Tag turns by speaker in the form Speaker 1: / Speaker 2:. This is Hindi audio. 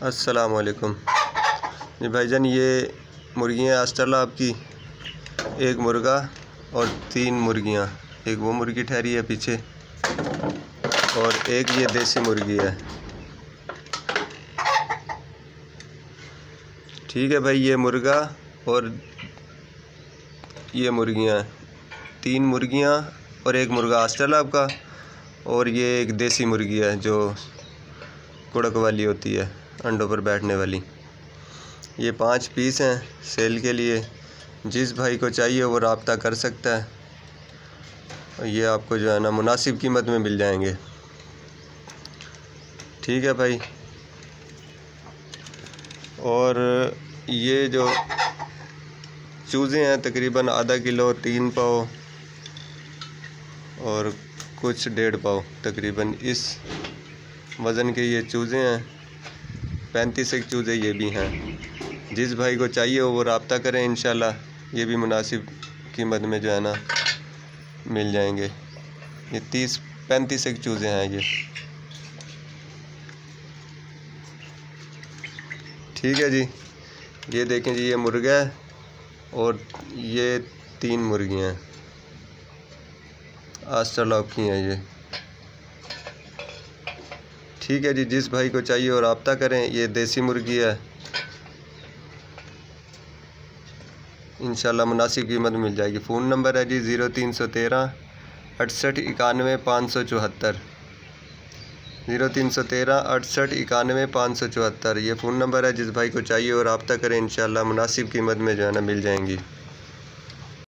Speaker 1: असलकुम जी भाईजान, ये मुर्गियाँ आस्टरला आपकी। एक मुर्गा और तीन मुर्गियाँ। एक वो मुर्गी ठहरी है पीछे और एक ये देसी मुर्गी है। ठीक है भाई, ये मुर्गा और ये मुर्गियाँ तीन मुर्गियाँ और एक मुर्गा आस्टरला आपका और ये एक देसी मुर्गी है जो कुड़क वाली होती है। अंडों पर बैठने वाली। ये पाँच पीस हैं सेल के लिए। जिस भाई को चाहिए वो रबता कर सकता है। ये आपको जो है ना मुनासिब कीमत में मिल जाएँगे। ठीक है भाई। और ये जो चूज़े हैं तकरीबन आधा किलो, तीन पाव और कुछ डेढ़ पाव तकरीबन इस वज़न के ये चूज़े हैं। पैंतीस एक चूज़े ये भी हैं। जिस भाई को चाहिए वो रबता करें इन ये भी मुनासिब कीमत में जो है ना, मिल जाएँगे। ये तीस, पैंतीस एक चूज़े हैं ये। ठीक है जी, ये देखें जी, ये मुर्गा है और ये तीन मुर्गियाँ हैं। आस्टर की हैं ये। ठीक है जी, जिस भाई को चाहिए और रबता करें, ये देसी मुर्गी है। इन मुनासिब कीमत मिल जाएगी। फ़ोन नंबर है जी, ज़ीरो तीन सौ तेरह, अड़सठ इक्यानवे पाँच सौ चौहत्तर। ज़ीरो तीन सौ तेरह, अड़सठ इक्यानवे पाँच सौ चौहत्तर। ये फ़ोन नंबर है, जिस भाई को चाहिए और रबता करें इन मुनासिब कीमत में जो है ना मिल जाएँगी।